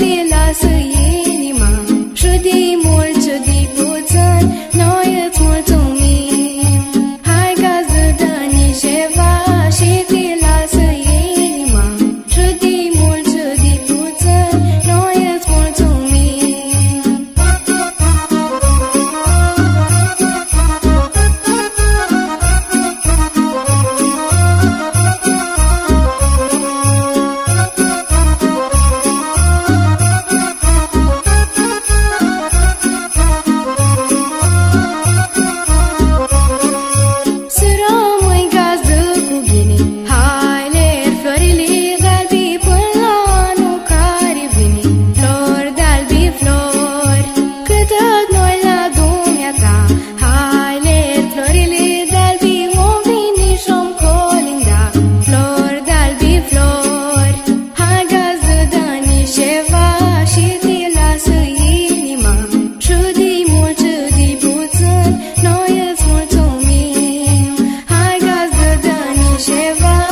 विलास 释放